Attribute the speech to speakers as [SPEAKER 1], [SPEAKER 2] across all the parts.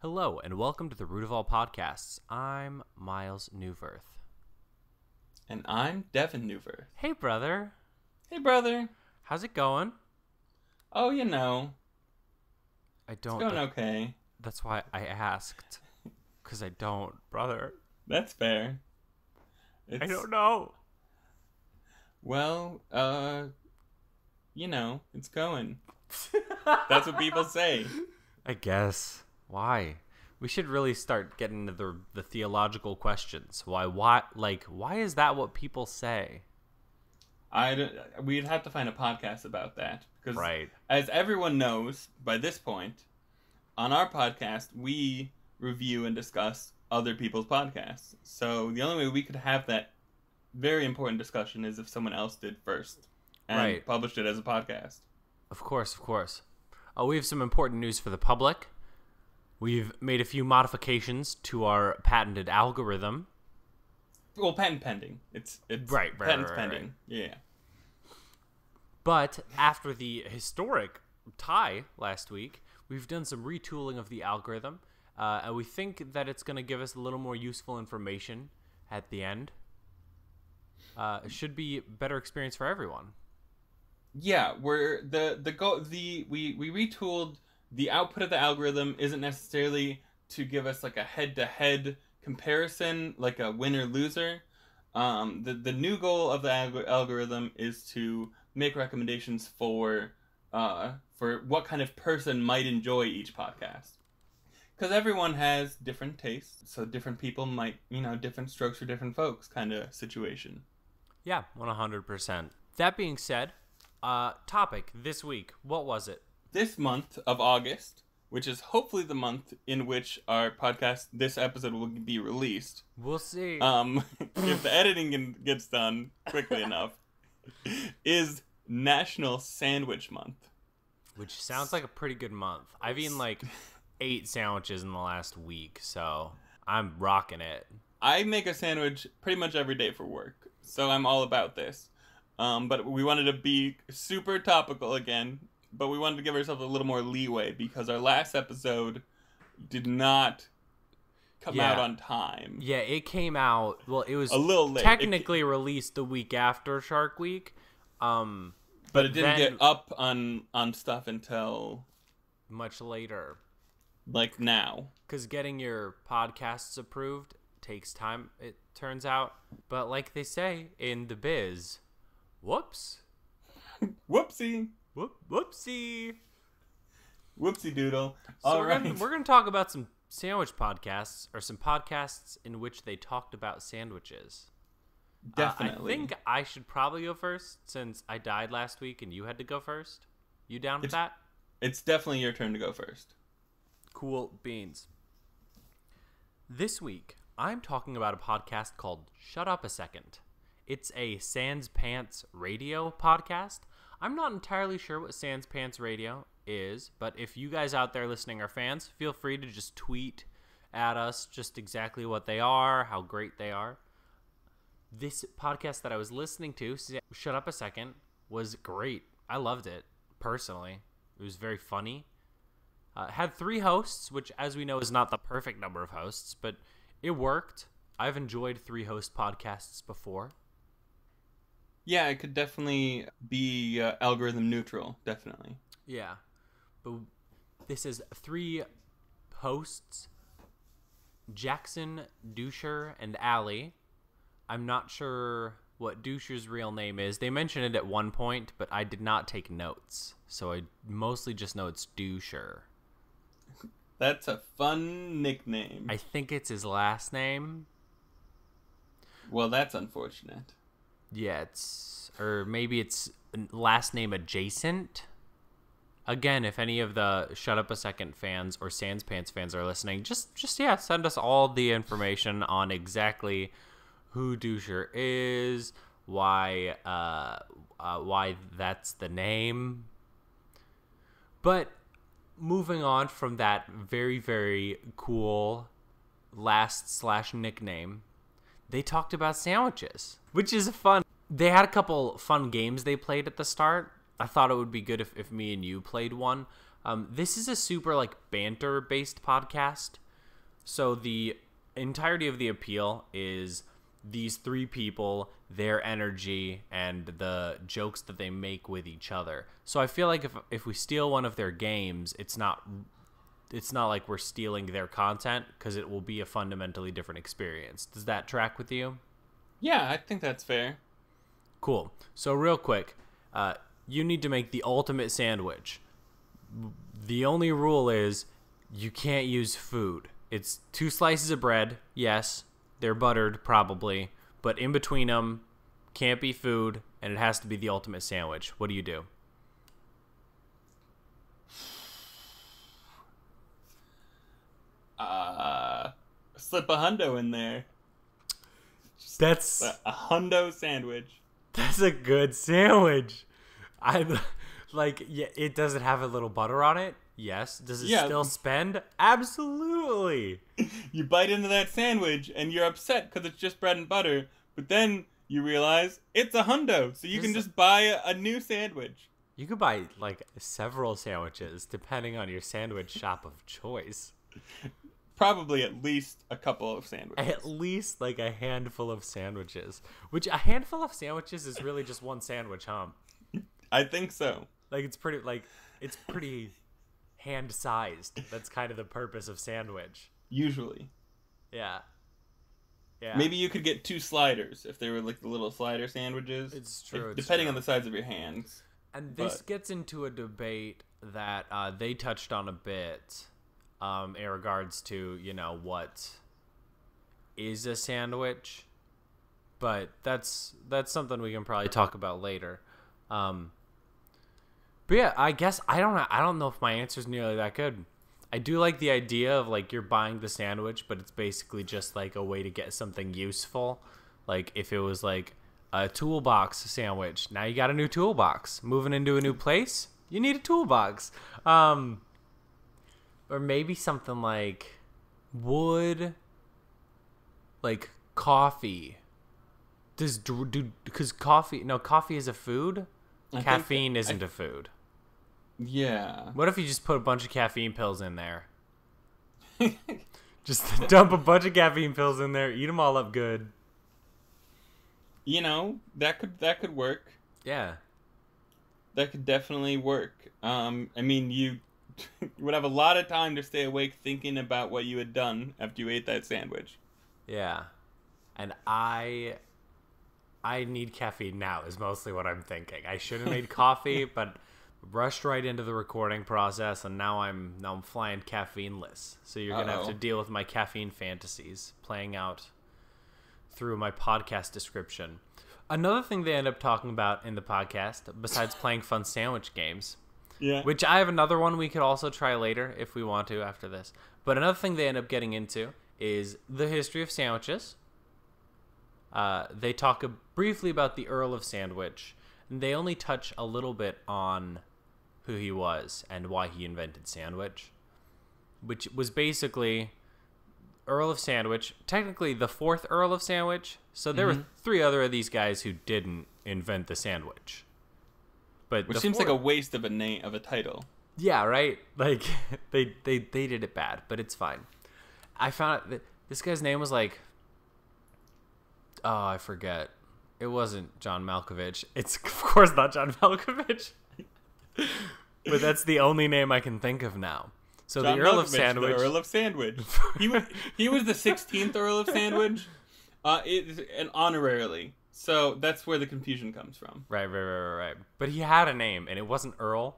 [SPEAKER 1] Hello, and welcome to the Root of All Podcasts. I'm Miles Newverth.
[SPEAKER 2] And I'm Devin Newver.
[SPEAKER 1] Hey, brother.
[SPEAKER 2] Hey, brother.
[SPEAKER 1] How's it going?
[SPEAKER 2] Oh, you know,
[SPEAKER 1] I don't.
[SPEAKER 2] going
[SPEAKER 1] that-
[SPEAKER 2] okay.
[SPEAKER 1] That's why I asked. Because I don't, brother.
[SPEAKER 2] That's fair.
[SPEAKER 1] I don't know.
[SPEAKER 2] Well, uh, you know, it's going. That's what people say.
[SPEAKER 1] I guess. Why? We should really start getting into the, the theological questions. Why? Why? Like, why is that what people say?
[SPEAKER 2] I don't, we'd have to find a podcast about that because,
[SPEAKER 1] Right.
[SPEAKER 2] as everyone knows by this point, on our podcast we review and discuss other people's podcasts. So the only way we could have that very important discussion is if someone else did first and
[SPEAKER 1] Right.
[SPEAKER 2] published it as a podcast.
[SPEAKER 1] Of course, of course. Oh, we have some important news for the public. We've made a few modifications to our patented algorithm.
[SPEAKER 2] Well, patent pending. It's it's
[SPEAKER 1] Right, right,
[SPEAKER 2] patents
[SPEAKER 1] right, right,
[SPEAKER 2] pending. Yeah.
[SPEAKER 1] But after the historic tie last week, we've done some retooling of the algorithm, uh, and we think that it's going to give us a little more useful information at the end. Uh, it should be a better experience for everyone.
[SPEAKER 2] Yeah, we're the the go the we we retooled the output of the algorithm isn't necessarily to give us like a head to head comparison, like a winner loser. Um, the the new goal of the alg- algorithm is to make recommendations for uh for what kind of person might enjoy each podcast. Because everyone has different tastes, so different people might, you know, different strokes for different folks kind of situation.
[SPEAKER 1] Yeah, 100%. That being said, uh, topic this week, what was it?
[SPEAKER 2] This month of August, which is hopefully the month in which our podcast, this episode will be released.
[SPEAKER 1] We'll see.
[SPEAKER 2] Um, if the editing can- gets done quickly enough, is National Sandwich Month.
[SPEAKER 1] Which sounds like a pretty good month. I've eaten like eight sandwiches in the last week, so I'm rocking it.
[SPEAKER 2] I make a sandwich pretty much every day for work, so I'm all about this. Um, but we wanted to be super topical again, but we wanted to give ourselves a little more leeway because our last episode did not come out on time.
[SPEAKER 1] Yeah, it came out. Well, it was
[SPEAKER 2] A little late. It-
[SPEAKER 1] technically released the week after Shark Week. Um,
[SPEAKER 2] but it didn't get up on on stuff until
[SPEAKER 1] much later,
[SPEAKER 2] like now.
[SPEAKER 1] because getting your podcasts approved takes time. It turns out, but like they say in the biz, whoops,
[SPEAKER 2] Whoopsie,
[SPEAKER 1] whoop, whoopsie.
[SPEAKER 2] whoopsie doodle.
[SPEAKER 1] So
[SPEAKER 2] All
[SPEAKER 1] we're
[SPEAKER 2] right.
[SPEAKER 1] gonna, we're gonna talk about some sandwich podcasts or some podcasts in which they talked about sandwiches. Uh,
[SPEAKER 2] Definitely.
[SPEAKER 1] I think I should probably go first since I died last week and you had to go first. You down with that?
[SPEAKER 2] it's definitely your turn to go first.
[SPEAKER 1] Cool beans. This week, I'm talking about a podcast called Shut Up a Second. It's a Sans Pants radio podcast. I'm not entirely sure what Sans Pants radio is, but if you guys out there listening are fans, feel free to just tweet at us just exactly what they are, how great they are. This podcast that I was listening to, Shut Up a Second, was great. I loved it personally. It was very funny. Uh, had three hosts, which, as we know, is not the perfect number of hosts, but it worked. I've enjoyed three host podcasts before.
[SPEAKER 2] Yeah, it could definitely be uh, algorithm neutral. Definitely.
[SPEAKER 1] Yeah. But this is three hosts Jackson, Doucher, and Allie. I'm not sure what Doucher's real name is. They mentioned it at one point, but I did not take notes. So I mostly just know it's Doucher.
[SPEAKER 2] That's a fun nickname.
[SPEAKER 1] I think it's his last name.
[SPEAKER 2] Well, that's unfortunate.
[SPEAKER 1] Yeah, it's or maybe it's last name adjacent. Again, if any of the Shut Up a Second fans or Sans Pants fans are listening, just just yeah, send us all the information on exactly who Doucher is, why uh, uh why that's the name. But moving on from that very very cool last slash nickname they talked about sandwiches, which is fun. They had a couple fun games they played at the start. I thought it would be good if, if me and you played one. Um, this is a super like banter based podcast. So the entirety of the appeal is these three people, their energy, and the jokes that they make with each other. So I feel like if if we steal one of their games, it's not it's not like we're stealing their content because it will be a fundamentally different experience. Does that track with you?
[SPEAKER 2] Yeah, I think that's fair.
[SPEAKER 1] Cool. So real quick, uh, you need to make the ultimate sandwich. The only rule is you can't use food. It's two slices of bread. Yes, they're buttered probably, but in between them can't be food, and it has to be the ultimate sandwich. What do you do?
[SPEAKER 2] Uh, slip a hundo in there.
[SPEAKER 1] That's
[SPEAKER 2] A, a hundo sandwich.
[SPEAKER 1] that's a good sandwich. I like. Yeah, it does it have a little butter on it? Yes. Does it
[SPEAKER 2] Yeah.
[SPEAKER 1] still spend? Absolutely.
[SPEAKER 2] You bite into that sandwich and you're upset because it's just bread and butter, but then you realize it's a hundo, so you can
[SPEAKER 1] Just-
[SPEAKER 2] just buy a, a new sandwich.
[SPEAKER 1] You could buy like several sandwiches depending on your sandwich shop of choice.
[SPEAKER 2] Probably at least a couple of sandwiches.
[SPEAKER 1] At least like a handful of sandwiches. Which a handful of sandwiches is really just one sandwich, huh?
[SPEAKER 2] I think so.
[SPEAKER 1] Like it's pretty like it's pretty hand sized. That's kind of the purpose of sandwich.
[SPEAKER 2] Usually.
[SPEAKER 1] Yeah. Yeah.
[SPEAKER 2] Maybe you could get two sliders if they were like the little slider sandwiches.
[SPEAKER 1] It's true,
[SPEAKER 2] If-
[SPEAKER 1] it's
[SPEAKER 2] depending
[SPEAKER 1] true.
[SPEAKER 2] on the size of your hands.
[SPEAKER 1] And this
[SPEAKER 2] But-
[SPEAKER 1] gets into a debate that uh, they touched on a bit um, in regards to, you know, what is a sandwich. But that's that's something we can probably talk about later. Um, but yeah, I guess I don't know. I don't know if my answer is nearly that good. I do like the idea of like you're buying the sandwich, but it's basically just like a way to get something useful. Like if it was like a toolbox sandwich, now you got a new toolbox. Moving into a new place, you need a toolbox. Um, or maybe something like wood, like coffee. Does do because coffee? No, coffee is a food.
[SPEAKER 2] I
[SPEAKER 1] Caffeine
[SPEAKER 2] I-
[SPEAKER 1] isn't a food.
[SPEAKER 2] Yeah.
[SPEAKER 1] What if you just put a bunch of caffeine pills in there? Just dump a bunch of caffeine pills in there, eat them all up good.
[SPEAKER 2] you know, that could that could work.
[SPEAKER 1] Yeah.
[SPEAKER 2] That could definitely work. Um, I mean, you would have a lot of time to stay awake thinking about what you had done after you ate that sandwich.
[SPEAKER 1] Yeah. And I I need caffeine now is mostly what I'm thinking. I should have made coffee, but rushed right into the recording process and now I'm now I'm flying caffeineless. So you're going to have to deal with my caffeine fantasies playing out through my podcast description. Another thing they end up talking about in the podcast besides playing fun sandwich games
[SPEAKER 2] Yeah.
[SPEAKER 1] which I have another one we could also try later if we want to after this. But another thing they end up getting into is the history of sandwiches. Uh, they talk a, briefly about the Earl of Sandwich, and they only touch a little bit on who he was and why he invented sandwich, which was basically Earl of Sandwich, technically the fourth Earl of Sandwich. So there were three other of these guys who didn't invent the sandwich. But
[SPEAKER 2] Which seems like a waste of a name of a title.
[SPEAKER 1] yeah, right. Like they they they did it bad, but it's fine. I found out that this guy's name was like oh, I forget. It wasn't John Malkovich. It's of course not John Malkovich. but that's the only name I can think of now. So
[SPEAKER 2] John
[SPEAKER 1] the Earl of Sandwich.
[SPEAKER 2] The Earl of Sandwich. he was he was the sixteenth Earl of Sandwich. Uh, it, and honorarily. So that's where the confusion comes from.
[SPEAKER 1] Right, right, right, right, right. But he had a name, and it wasn't Earl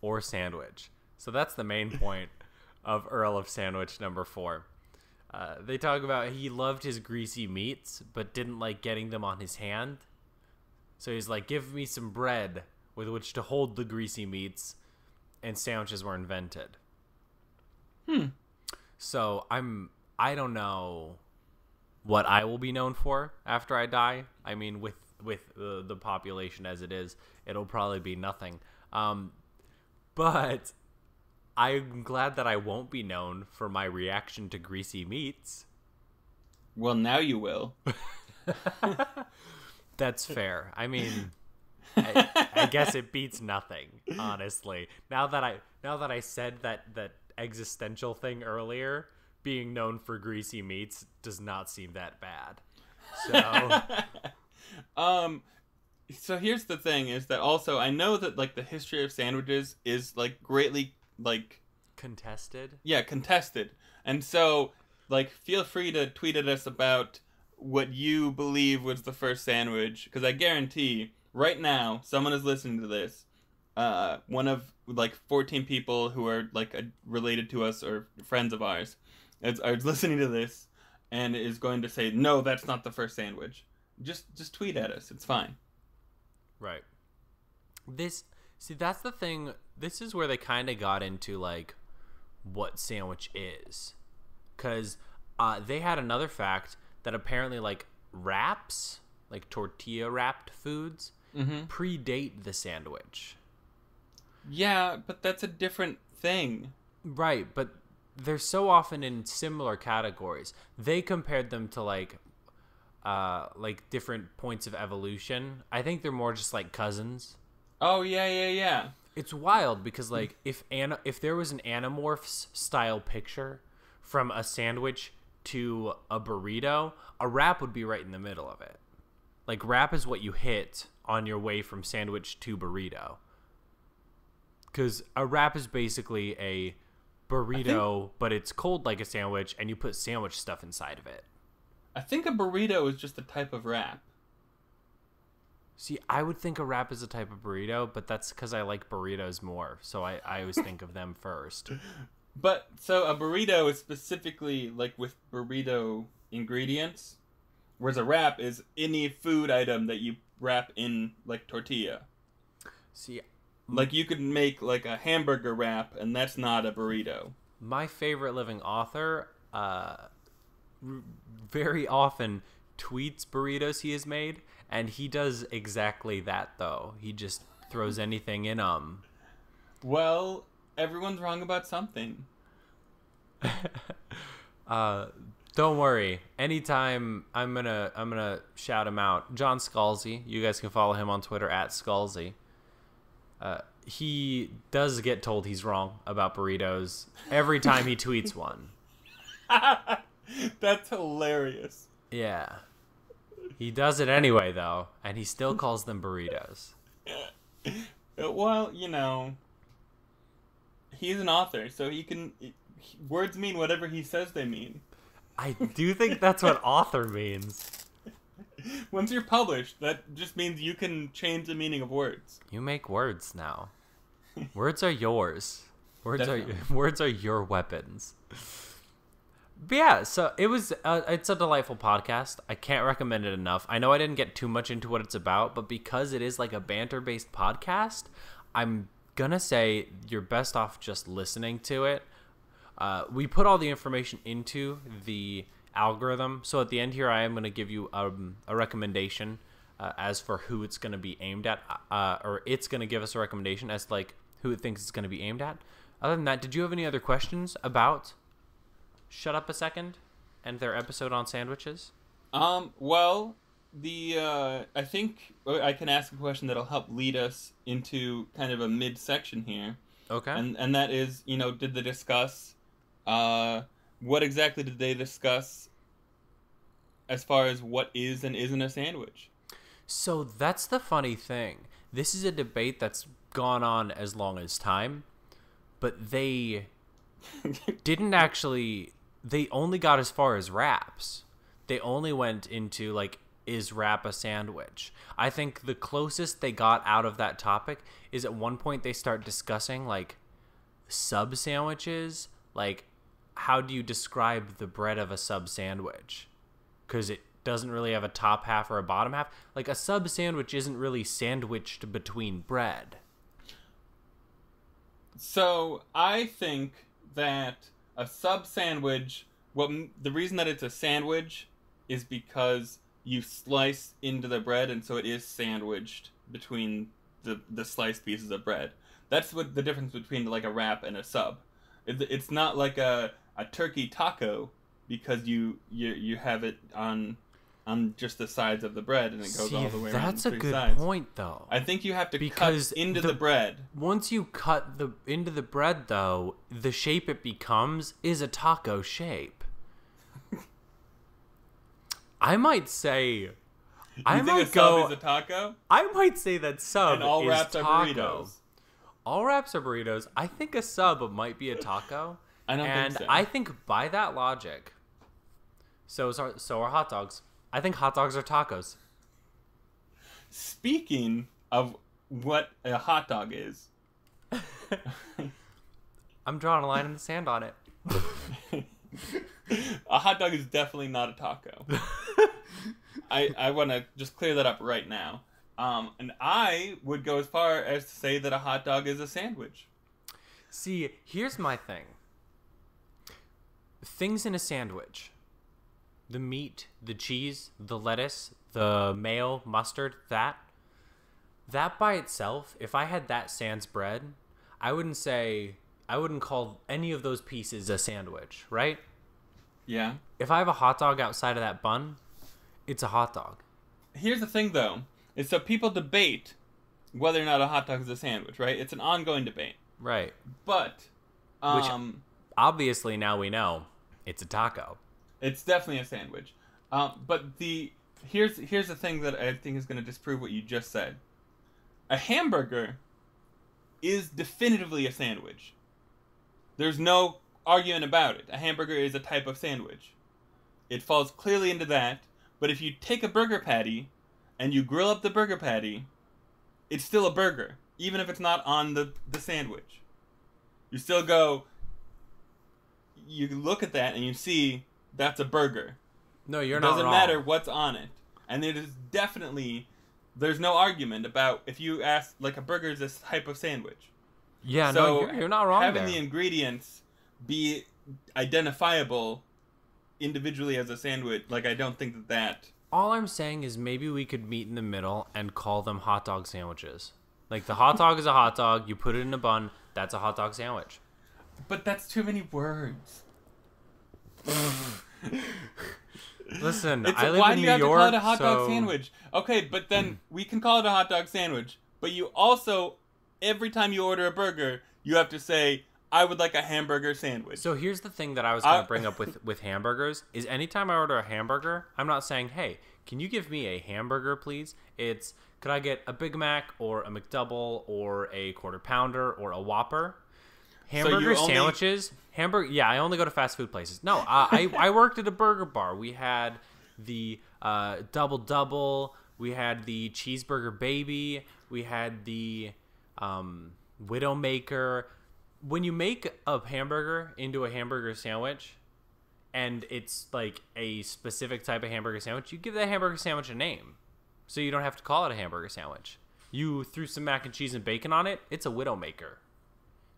[SPEAKER 1] or Sandwich. So that's the main point of Earl of Sandwich number four. Uh, they talk about he loved his greasy meats, but didn't like getting them on his hand. So he's like, "Give me some bread with which to hold the greasy meats," and sandwiches were invented.
[SPEAKER 2] Hmm.
[SPEAKER 1] So I'm I don't know what I will be known for after I die. I mean, with with the, the population as it is, it'll probably be nothing. Um, but I'm glad that I won't be known for my reaction to greasy meats.
[SPEAKER 2] Well, now you will.
[SPEAKER 1] That's fair. I mean, I, I guess it beats nothing, honestly. Now that I now that I said that that existential thing earlier, being known for greasy meats does not seem that bad. So
[SPEAKER 2] um so here's the thing is that also I know that like the history of sandwiches is like greatly like
[SPEAKER 1] contested.
[SPEAKER 2] yeah, contested. And so like feel free to tweet at us about what you believe was the first sandwich because I guarantee right now someone is listening to this uh one of like 14 people who are like uh, related to us or friends of ours is, are listening to this and is going to say no that's not the first sandwich just just tweet at us it's fine
[SPEAKER 1] Right. This see that's the thing. This is where they kind of got into like what sandwich is, because uh, they had another fact that apparently like wraps, like tortilla wrapped foods,
[SPEAKER 2] mm-hmm.
[SPEAKER 1] predate the sandwich.
[SPEAKER 2] yeah but that's a different thing
[SPEAKER 1] Right, but they're so often in similar categories. They compared them to like uh like different points of evolution. I think they're more just like cousins.
[SPEAKER 2] oh yeah yeah yeah
[SPEAKER 1] It's wild because like if ana- if there was an Animorphs style picture from a sandwich to a burrito, a wrap would be right in the middle of it. Like wrap is what you hit on your way from sandwich to burrito. Cuz a wrap is basically a burrito, but it's cold like a sandwich and you put sandwich stuff inside of it.
[SPEAKER 2] i think a burrito is just a type of wrap
[SPEAKER 1] See, I would think a wrap is a type of burrito, but that's cuz I like burritos more. So I I always think of them first.
[SPEAKER 2] But so a burrito is specifically like with burrito ingredients, whereas a wrap is any food item that you wrap in like tortilla.
[SPEAKER 1] See,
[SPEAKER 2] Like you could make like a hamburger wrap, and that's not a burrito.
[SPEAKER 1] my favorite living author uh, very often tweets burritos he has made and he does exactly that though. He just throws anything in them
[SPEAKER 2] Well, everyone's wrong about something.
[SPEAKER 1] uh, don't worry. Anytime i'm gonna i'm gonna shout him out. John scalzi. You guys can follow him on twitter at scalzi uh, he does get told he's wrong about burritos every time he tweets one
[SPEAKER 2] that's hilarious.
[SPEAKER 1] Yeah. He does it anyway, though, and he still calls them burritos.
[SPEAKER 2] Well, you know, he's an author, so he can. Words mean whatever he says they mean.
[SPEAKER 1] I do think that's what author means.
[SPEAKER 2] Once you're published, that just means you can change the meaning of words.
[SPEAKER 1] You make words now. Words are yours. Words
[SPEAKER 2] Definitely.
[SPEAKER 1] are words are your weapons. But yeah, so it was. Uh, it's a delightful podcast. I can't recommend it enough. I know I didn't get too much into what it's about, but because it is like a banter-based podcast, I'm gonna say you're best off just listening to it. Uh, we put all the information into the algorithm, so at the end here, I am gonna give you um, a recommendation uh, as for who it's gonna be aimed at, uh, or it's gonna give us a recommendation as like who it thinks it's gonna be aimed at. Other than that, did you have any other questions about Shut Up a Second and their episode on sandwiches?
[SPEAKER 2] Um, well, the uh, I think I can ask a question that'll help lead us into kind of a midsection here,
[SPEAKER 1] Okay.
[SPEAKER 2] and and that is, you know, did they discuss, uh, what exactly did they discuss, as far as what is and isn't a sandwich?
[SPEAKER 1] So that's the funny thing. This is a debate that's gone on as long as time, but they didn't actually they only got as far as wraps. They only went into like is wrap a sandwich. I think the closest they got out of that topic is at one point they start discussing like sub sandwiches, like how do you describe the bread of a sub sandwich? Cuz it doesn't really have a top half or a bottom half. Like a sub sandwich isn't really sandwiched between bread.
[SPEAKER 2] So I think that a sub sandwich. What the reason that it's a sandwich is because you slice into the bread, and so it is sandwiched between the the sliced pieces of bread. That's what the difference between like a wrap and a sub. It, it's not like a a turkey taco because you you you have it on on just the sides of the bread, and it goes
[SPEAKER 1] See,
[SPEAKER 2] all the way around.
[SPEAKER 1] that's a good
[SPEAKER 2] sides.
[SPEAKER 1] point, though.
[SPEAKER 2] I think you have to
[SPEAKER 1] Because
[SPEAKER 2] cut into
[SPEAKER 1] the-
[SPEAKER 2] the, bread.
[SPEAKER 1] Once you cut the into the bread, though, the shape it becomes is a taco shape. I might say,
[SPEAKER 2] You
[SPEAKER 1] I
[SPEAKER 2] think
[SPEAKER 1] might
[SPEAKER 2] a
[SPEAKER 1] go.
[SPEAKER 2] is a taco?
[SPEAKER 1] I might say that sub
[SPEAKER 2] And all
[SPEAKER 1] is
[SPEAKER 2] wraps are burritos.
[SPEAKER 1] All wraps are burritos. I think a sub might be a taco.
[SPEAKER 2] I don't
[SPEAKER 1] and
[SPEAKER 2] think so.
[SPEAKER 1] I think by that logic, so is our, so are hot dogs. I think hot dogs are tacos.
[SPEAKER 2] Speaking of what a hot dog is,
[SPEAKER 1] I'm drawing a line in the sand on it.
[SPEAKER 2] a hot dog is definitely not a taco. I I want to just clear that up right now. Um, and I would go as far as to say that a hot dog is a sandwich.
[SPEAKER 1] See, here's my thing. Things in a sandwich. The meat, the cheese, the lettuce, the mayo, mustard, that. That by itself, if I had that sans bread, I wouldn't say I wouldn't call any of those pieces a sandwich, right?
[SPEAKER 2] Yeah.
[SPEAKER 1] If I have a hot dog outside of that bun, it's a hot dog.
[SPEAKER 2] Here's the thing, though, is so people debate whether or not a hot dog is a sandwich, right? It's an ongoing debate.
[SPEAKER 1] Right.
[SPEAKER 2] But,
[SPEAKER 1] Which-
[SPEAKER 2] um,
[SPEAKER 1] Obviously now we know it's a taco.
[SPEAKER 2] It's definitely a sandwich. Um, but the here's here's the thing that I think is going to disprove what you just said. A hamburger is definitively a sandwich. There's no arguing about it. A hamburger is a type of sandwich. It falls clearly into that. But if you take a burger patty and you grill up the burger patty, it's still a burger, even if it's not on the, the sandwich. You still go, you look at that and you see that's a burger.
[SPEAKER 1] No, you're
[SPEAKER 2] it
[SPEAKER 1] not
[SPEAKER 2] doesn't
[SPEAKER 1] wrong.
[SPEAKER 2] matter what's on it. And it is definitely there's no argument about if you ask like a burger is this type of sandwich.
[SPEAKER 1] Yeah,
[SPEAKER 2] so
[SPEAKER 1] no, you're, you're not wrong
[SPEAKER 2] having
[SPEAKER 1] there.
[SPEAKER 2] the ingredients be identifiable individually as a sandwich, like I don't think that that
[SPEAKER 1] All I'm saying is maybe we could meet in the middle and call them hot dog sandwiches. Like the hot dog is a hot dog, you put it in a bun, that's a hot dog sandwich.
[SPEAKER 2] But that's too many words.
[SPEAKER 1] Listen,
[SPEAKER 2] It's,
[SPEAKER 1] I live
[SPEAKER 2] why
[SPEAKER 1] in
[SPEAKER 2] do
[SPEAKER 1] New
[SPEAKER 2] you have
[SPEAKER 1] York,
[SPEAKER 2] to call it a hot
[SPEAKER 1] so
[SPEAKER 2] dog sandwich? Okay, but then we can call it a hot dog sandwich. But you also, every time you order a burger, you have to say, "I would like a hamburger sandwich."
[SPEAKER 1] So here's the thing that I was going
[SPEAKER 2] I-
[SPEAKER 1] to bring up with with hamburgers is anytime I order a hamburger, I'm not saying, "Hey, can you give me a hamburger, please?" It's, "Could I get a Big Mac or a McDouble or a quarter pounder or a Whopper?" Hamburger
[SPEAKER 2] only-
[SPEAKER 1] sandwiches, hamburger. Yeah, I only go to fast food places. No, I I, I worked at a burger bar. We had the uh, double double. We had the cheeseburger baby. We had the um, Widowmaker. When you make a hamburger into a hamburger sandwich, and it's like a specific type of hamburger sandwich, you give that hamburger sandwich a name, so you don't have to call it a hamburger sandwich. You threw some mac and cheese and bacon on it. It's a Widowmaker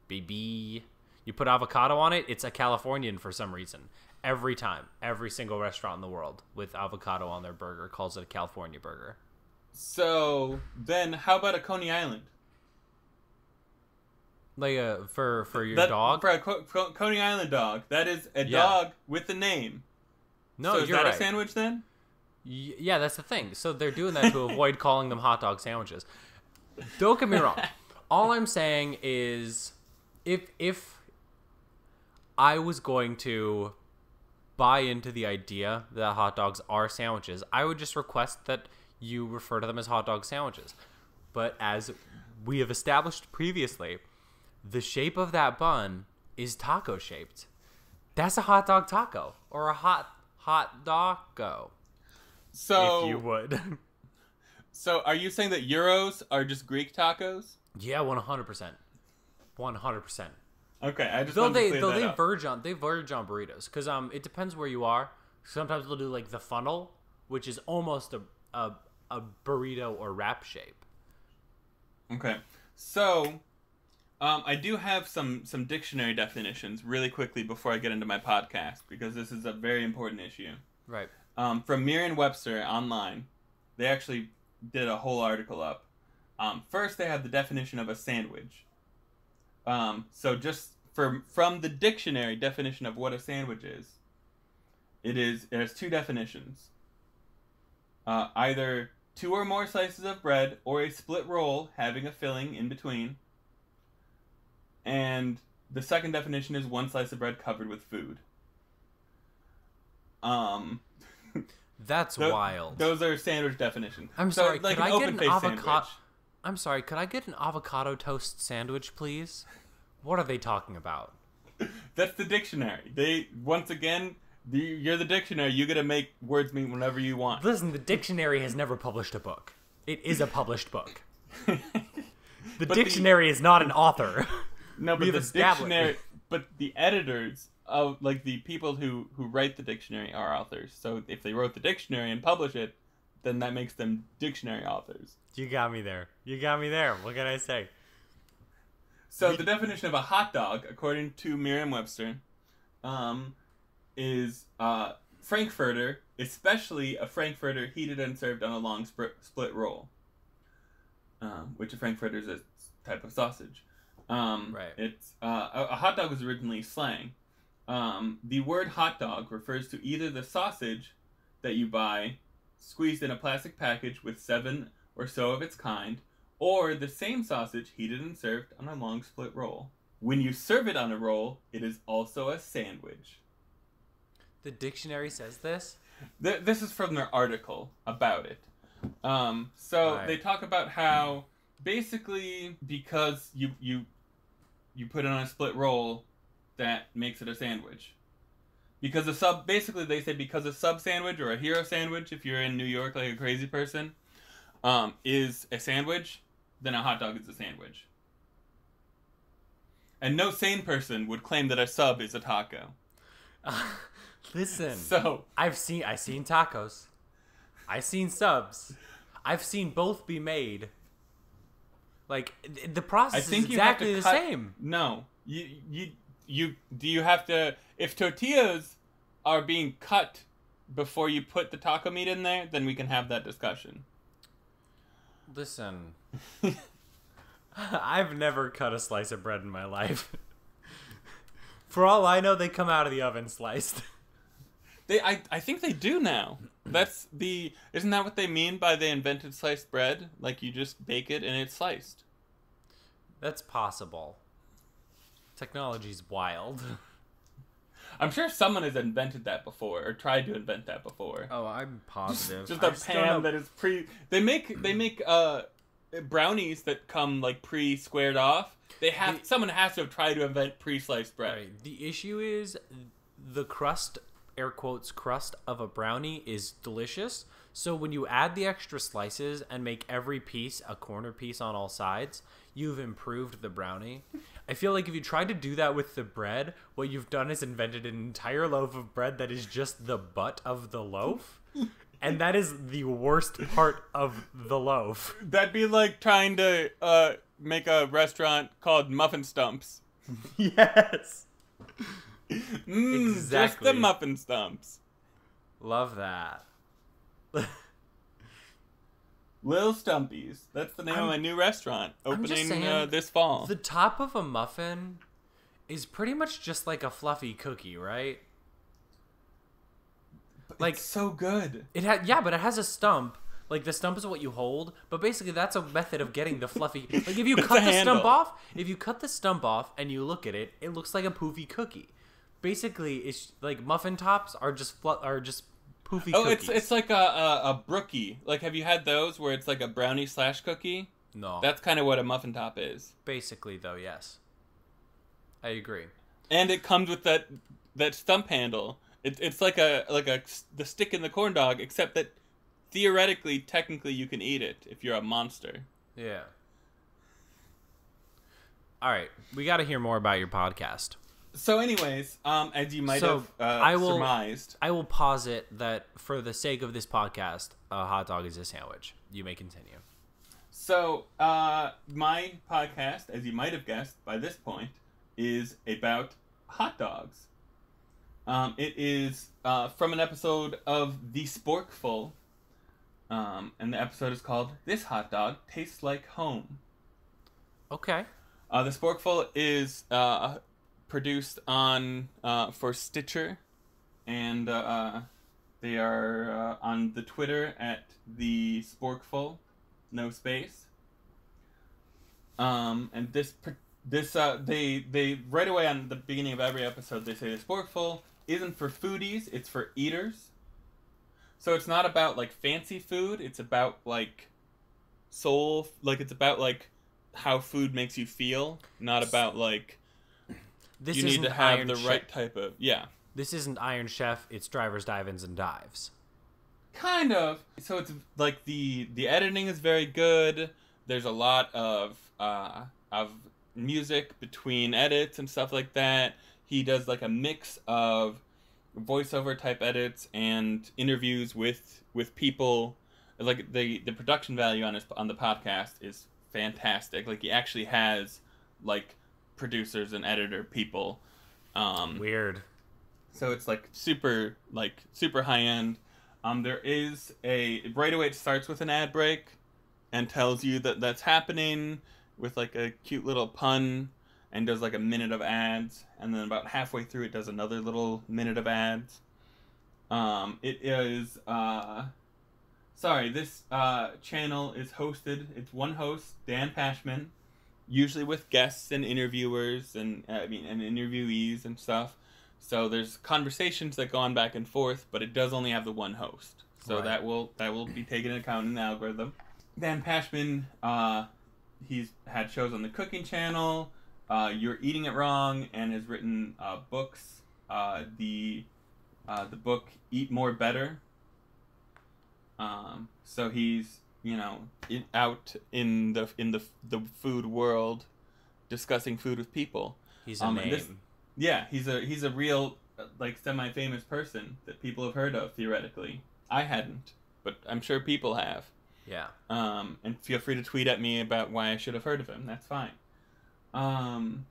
[SPEAKER 1] baby. You put avocado on it, it's a Californian for some reason. Every time, every single restaurant in the world with avocado on their burger calls it a California burger.
[SPEAKER 2] So then, how about a Coney Island?
[SPEAKER 1] Like uh, for for your
[SPEAKER 2] That-
[SPEAKER 1] dog.
[SPEAKER 2] for a Co- Co- Coney Island dog. That is a
[SPEAKER 1] Yeah.
[SPEAKER 2] dog with a name.
[SPEAKER 1] no,
[SPEAKER 2] so is
[SPEAKER 1] you're
[SPEAKER 2] that
[SPEAKER 1] right.
[SPEAKER 2] a sandwich then?
[SPEAKER 1] Y- yeah, that's the thing. So they're doing that to avoid calling them hot dog sandwiches. Don't get me wrong. All I'm saying is, if if I was going to buy into the idea that hot dogs are sandwiches, I would just request that you refer to them as hot dog sandwiches. But as we have established previously, the shape of that bun is taco shaped. That's a hot dog taco or a hot hot doggo,
[SPEAKER 2] So
[SPEAKER 1] if you would.
[SPEAKER 2] So are you saying that gyros are just Greek tacos?
[SPEAKER 1] yeah, one hundred percent, one hundred percent.
[SPEAKER 2] Okay, I just
[SPEAKER 1] Though they though they
[SPEAKER 2] up.
[SPEAKER 1] verge on they verge on burritos because um it depends where you are. Sometimes they'll do like the funnel, which is almost a a, a burrito or wrap shape.
[SPEAKER 2] Okay, so um, I do have some some dictionary definitions really quickly before I get into my podcast because this is a very important issue.
[SPEAKER 1] Right.
[SPEAKER 2] Um, from Merriam-Webster online, they actually did a whole article up. Um, first, they have the definition of a sandwich. Um, so just from from the dictionary definition of what a sandwich is, it is it has two definitions. uh, either two or more slices of bread or a split roll having a filling in between. And the second definition is one slice of bread covered with food. Um,
[SPEAKER 1] That's wild.
[SPEAKER 2] Those are sandwich definitions.
[SPEAKER 1] I'm
[SPEAKER 2] So,
[SPEAKER 1] sorry,
[SPEAKER 2] like
[SPEAKER 1] could
[SPEAKER 2] an
[SPEAKER 1] I get an
[SPEAKER 2] open-faced
[SPEAKER 1] avocado? I'm sorry, could I get an avocado toast sandwich, please? What are they talking about?
[SPEAKER 2] That's the dictionary. They once again, the, you're the dictionary. You get to make words mean whenever you want.
[SPEAKER 1] Listen, the dictionary has never published a book. It is a published book. The
[SPEAKER 2] But the-
[SPEAKER 1] dictionary is not an author.
[SPEAKER 2] No, but the dictionary, but the editors of like the people who who write the dictionary are authors. So if they wrote the dictionary and publish it, then that makes them dictionary authors.
[SPEAKER 1] you got me there. You got me there. What can I say?
[SPEAKER 2] So the definition of a hot dog, according to Merriam-Webster, um, is uh, Frankfurter, especially a Frankfurter heated and served on a long spr- split roll, um, which a Frankfurter is a type of sausage. Um,
[SPEAKER 1] Right.
[SPEAKER 2] It's uh, a, a hot dog was originally slang. Um, the word hot dog refers to either the sausage that you buy squeezed in a plastic package with seven or so of its kind, or the same sausage heated and served on a long split roll. When you serve it on a roll, it is also a sandwich.
[SPEAKER 1] The dictionary says this?
[SPEAKER 2] Th- this is from their article about it. Um, so
[SPEAKER 1] Right.
[SPEAKER 2] they talk about how basically because you you you put it on a split roll, that makes it a sandwich. Because a sub, basically they say because a sub sandwich or a hero sandwich, if you're in New York like a crazy person, um, is a sandwich, then a hot dog is a sandwich. And no sane person would claim that a sub is a taco.
[SPEAKER 1] Listen,
[SPEAKER 2] So
[SPEAKER 1] I've seen I seen tacos. I've seen subs. I've seen both be made. Like th- the process
[SPEAKER 2] I think
[SPEAKER 1] is
[SPEAKER 2] you have to
[SPEAKER 1] exactly the
[SPEAKER 2] cut-
[SPEAKER 1] same.
[SPEAKER 2] No, you you you do you have to if tortillas are being cut before you put the taco meat in there, then we can have that discussion.
[SPEAKER 1] Listen, I've never cut a slice of bread in my life. For all I know, they come out of the oven sliced.
[SPEAKER 2] They I I think they do now. That's the isn't that what they mean by they invented sliced bread? Like you just bake it and it's sliced.
[SPEAKER 1] That's possible. Technology's wild.
[SPEAKER 2] I'm sure someone has invented that before or tried to invent that before.
[SPEAKER 1] Oh, I'm positive.
[SPEAKER 2] Just a pan that is pre. They make they make uh brownies that come like pre squared off. They have
[SPEAKER 1] The-
[SPEAKER 2] someone has to have tried to invent pre sliced bread.
[SPEAKER 1] Right. The issue is the crust, air quotes, crust of a brownie is delicious. So when you add the extra slices and make every piece a corner piece on all sides, you've improved the brownie. I feel like if you tried to do that with the bread, what you've done is invented an entire loaf of bread that is just the butt of the loaf. And that is the worst part of the loaf.
[SPEAKER 2] That'd be like trying to uh, make a restaurant called Muffin Stumps.
[SPEAKER 1] yes.
[SPEAKER 2] Mm, Just the Muffin Stumps.
[SPEAKER 1] Love that.
[SPEAKER 2] Lil Stumpies. That's the name
[SPEAKER 1] I'm-
[SPEAKER 2] of my new restaurant opening
[SPEAKER 1] saying,
[SPEAKER 2] uh, this fall.
[SPEAKER 1] The top of a muffin is pretty much just like a fluffy cookie, right? like-
[SPEAKER 2] it's so good.
[SPEAKER 1] It had yeah, but it has a stump. Like the stump is what you hold, but basically that's a method of getting the fluffy. Like if you cut the
[SPEAKER 2] handle.
[SPEAKER 1] stump off, if you cut the stump off and you look at it, it looks like a poofy cookie. Basically, it's like muffin tops are just flu- are just poofy
[SPEAKER 2] Oh,
[SPEAKER 1] cookies.
[SPEAKER 2] it's it's like a, a a brookie. Like, have you had those where it's like a brownie slash cookie?
[SPEAKER 1] no.
[SPEAKER 2] That's kind of what a muffin top is.
[SPEAKER 1] basically though, yes. I agree.
[SPEAKER 2] And it comes with that that stump handle. It, it's like a like a the stick in the corn dog, except that theoretically, technically, you can eat it if you're a monster.
[SPEAKER 1] Yeah. All right, we got to hear more about your podcast.
[SPEAKER 2] So, anyways, um, as you might
[SPEAKER 1] So,
[SPEAKER 2] have uh,
[SPEAKER 1] I will-
[SPEAKER 2] surmised,
[SPEAKER 1] I will posit that for the sake of this podcast, a hot dog is a sandwich. You may continue.
[SPEAKER 2] So, uh, my podcast, as you might have guessed by this point, is about hot dogs. Um, it is uh, from an episode of The Sporkful, um, and the episode is called "This Hot Dog Tastes Like Home."
[SPEAKER 1] Okay.
[SPEAKER 2] Uh, the Sporkful is uh, produced on uh, for Stitcher, and uh, they are uh, on the Twitter at the Sporkful, no space. Um, and this this uh, they they right away on the beginning of every episode they say the Sporkful isn't for foodies, it's for eaters. So it's not about like fancy food, it's about like soul like it's about like how food makes you feel, not about like
[SPEAKER 1] This
[SPEAKER 2] you need to have
[SPEAKER 1] Iron
[SPEAKER 2] the
[SPEAKER 1] Chef-
[SPEAKER 2] right type of yeah.
[SPEAKER 1] This isn't Iron Chef. It's drivers, dive-ins, and dives.
[SPEAKER 2] Kind of. So it's like the the editing is very good. There's a lot of uh, of music between edits and stuff like that. He does like a mix of voiceover type edits and interviews with with people. Like the the production value on his on the podcast is fantastic. Like he actually has like producers and editor people. Um,
[SPEAKER 1] Weird.
[SPEAKER 2] so it's like super like super high end um there is a right away it starts with an ad break and tells you that that's happening with like a cute little pun and does like a minute of ads. And then about halfway through it does another little minute of ads. Um it is uh sorry this uh channel is hosted. It's one host dan pashman usually with guests and interviewers and uh, i mean and interviewees and stuff so there's conversations that go on back and forth, but it does only have the one host. So
[SPEAKER 1] Right.
[SPEAKER 2] that will that will be taken into account in the algorithm. Dan Pashman, uh, he's had shows on the Cooking Channel. Uh, You're Eating It Wrong, and has written uh, books. Uh, the uh, the book Eat More Better. Um, so he's you know in, out in the in the the food world, discussing food with people.
[SPEAKER 1] He's a
[SPEAKER 2] Um,
[SPEAKER 1] name.
[SPEAKER 2] this- Yeah, he's a he's a real uh, like semi-famous person that people have heard of theoretically. I hadn't, but I'm sure people have.
[SPEAKER 1] Yeah.
[SPEAKER 2] Um, and feel free to tweet at me about why I should have heard of him. That's fine. Um,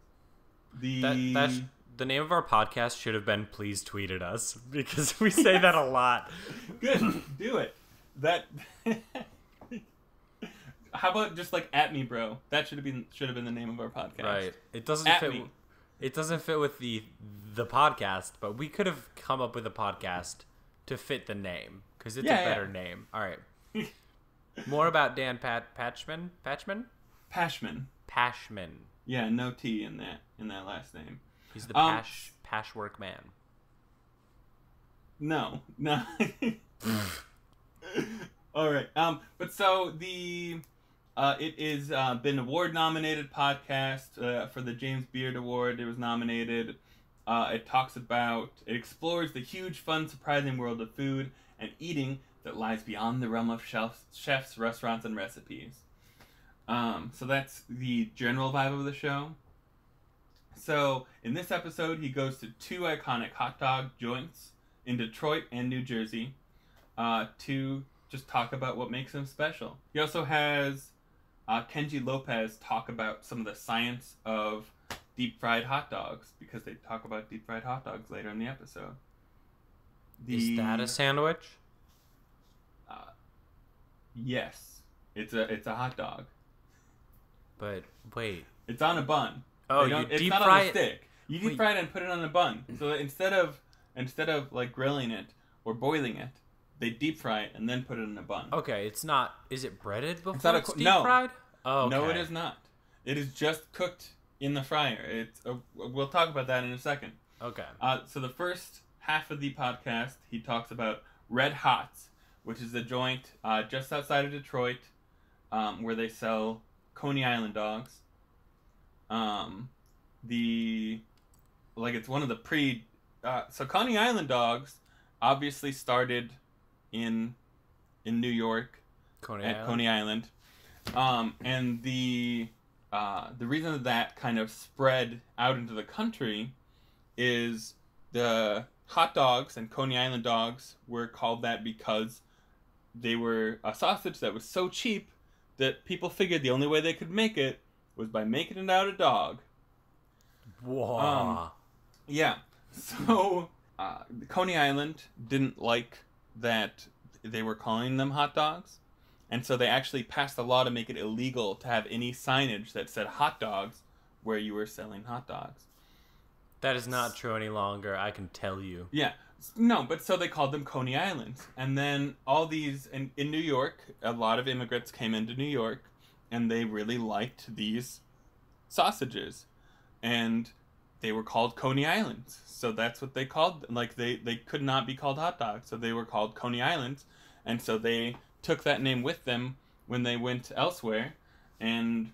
[SPEAKER 2] the
[SPEAKER 1] That that's the name of our podcast should have been "Please tweet at us" because we say that a lot.
[SPEAKER 2] good. Do it. That. How about just like at me, bro? That should have been should have been the name of our podcast.
[SPEAKER 1] Right. It doesn't
[SPEAKER 2] At
[SPEAKER 1] fit.
[SPEAKER 2] me.
[SPEAKER 1] It doesn't fit with the the podcast, but we could have come up with a podcast to fit the name because it's
[SPEAKER 2] Yeah,
[SPEAKER 1] a
[SPEAKER 2] yeah.
[SPEAKER 1] better name. All right. More about Dan Pat Patchman. Patchman.
[SPEAKER 2] Pashman.
[SPEAKER 1] Pashman.
[SPEAKER 2] Yeah, no T in that in that last name.
[SPEAKER 1] He's the
[SPEAKER 2] Um,
[SPEAKER 1] Pash Pashwork man.
[SPEAKER 2] No, no. All right. Um, but so the uh, it is uh, been award nominated podcast uh, for the James Beard Award. It was nominated. Uh, it talks about it explores the huge, fun, surprising world of food and eating that lies beyond the realm of chefs, chefs, restaurants, and recipes. Um, so that's the general vibe of the show. So in this episode, he goes to two iconic hot dog joints in Detroit and New Jersey uh, to just talk about what makes them special. He also has uh, Kenji Lopez talk about some of the science of deep fried hot dogs because they talk about deep fried hot dogs later in the episode.
[SPEAKER 1] Is that a sandwich?
[SPEAKER 2] yes? It's a it's a hot dog.
[SPEAKER 1] But wait.
[SPEAKER 2] It's on a bun.
[SPEAKER 1] Oh, you
[SPEAKER 2] it's
[SPEAKER 1] deep
[SPEAKER 2] not
[SPEAKER 1] fry
[SPEAKER 2] on a stick. You deep
[SPEAKER 1] Wait.
[SPEAKER 2] fry it and put it on a bun. So that instead of instead of like grilling it or boiling it, they deep fry it and then put it in a bun.
[SPEAKER 1] Okay, it's not. Is it breaded before it's,
[SPEAKER 2] not a
[SPEAKER 1] deep
[SPEAKER 2] no.
[SPEAKER 1] fried? Oh,
[SPEAKER 2] No, it
[SPEAKER 1] okay.
[SPEAKER 2] is not. It is just cooked in the fryer. It's uh, we'll talk about that in a second.
[SPEAKER 1] Okay.
[SPEAKER 2] Uh, so the first half of the podcast, he talks about Red Hots, which is a joint uh, just outside of Detroit, um, where they sell Coney Island dogs. Um, the like it's one of the pre. Uh, so Coney Island dogs obviously started in in New York
[SPEAKER 1] Coney
[SPEAKER 2] at
[SPEAKER 1] Island.
[SPEAKER 2] Coney Island. Um, and the uh, the reason that that kind of spread out into the country is the hot dogs and Coney Island dogs were called that because they were a sausage that was so cheap that people figured the only way they could make it was by making it out of dog.
[SPEAKER 1] Whoa.
[SPEAKER 2] Um, Yeah. So uh, Coney Island didn't like that they were calling them hot dogs, and so they actually passed a law to make it illegal to have any signage that said hot dogs where you were selling hot dogs.
[SPEAKER 1] that is not true any longer. I can tell you.
[SPEAKER 2] Yeah. No, but so they called them Coney Islands. And then all these in, in New York, a lot of immigrants came into New York and they really liked these sausages. And they were called Coney Islands. So that's what they called like they they could not be called hot dogs. So they were called Coney Islands. And so they took that name with them when they went elsewhere and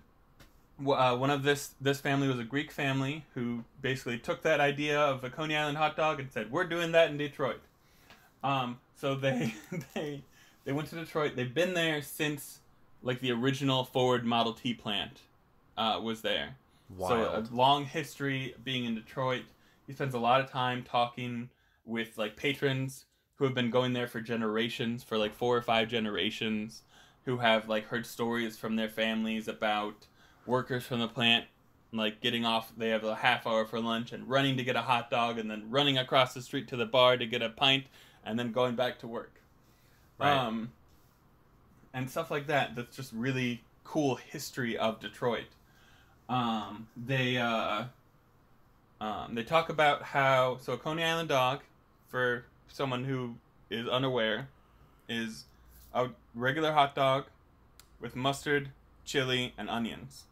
[SPEAKER 2] uh, one of this this family was a Greek family who basically took that idea of a Coney Island hot dog and said, "We're doing that in Detroit." Um, so they they they went to Detroit. They've been there since like the original Ford Model T plant uh, was there.
[SPEAKER 1] Wild.
[SPEAKER 2] So a long history being in Detroit. He spends a lot of time talking with like patrons who have been going there for generations, for like four or five generations, who have like heard stories from their families about workers from the plant like getting off they have a half hour for lunch and running to get a hot dog and then running across the street to the bar to get a pint and then going back to work
[SPEAKER 1] Right.
[SPEAKER 2] um and stuff like that that's just really cool history of detroit um they uh um, they talk about how so a coney island dog for someone who is unaware is a regular hot dog with mustard chili and onions